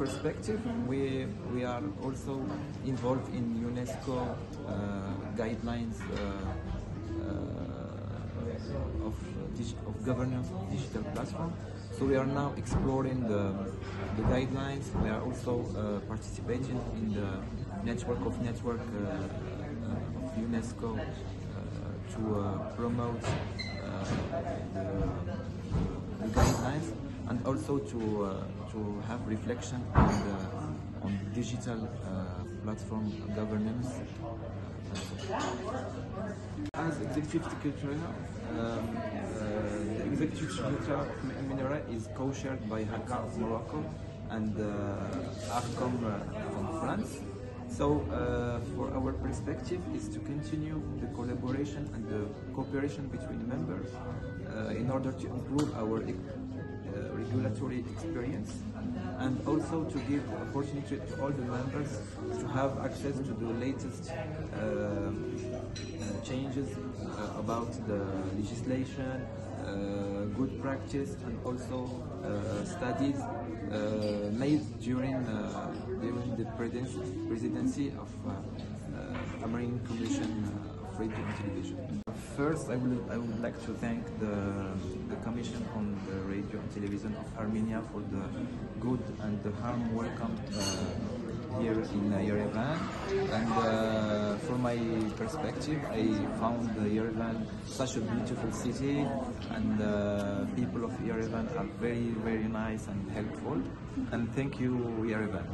perspective, we we are also involved in UNESCO uh, guidelines uh, uh, of of governance of digital platform. So we are now exploring the the guidelines. We are also uh, participating in the network of network uh, uh, of UNESCO to promote the, and also to uh, to have reflection on the on digital uh, platform governance. As executive secretary, um, uh, the executive secretary of Minera is co-chaired by HACA of Morocco and uh, Arcom uh, from France. So, uh, for our perspective is to continue the collaboration and the cooperation between members uh, in order to improve our regulatory experience and also to give opportunity to all the members to have access to the latest uh, uh, changes uh, about the legislation, uh, good practice, and also studies made during during the presidency, of Armenian Commission of Radio and Television. First, I would I would like to thank the the Commission on the Radio and Television of Armenia for the good and the warm welcome uh, here in uh, Yerevan. And uh, from my perspective, I found Yerevan such a beautiful city, and uh, people of Yerevan are very very nice and helpful. And thank you, Yerevan.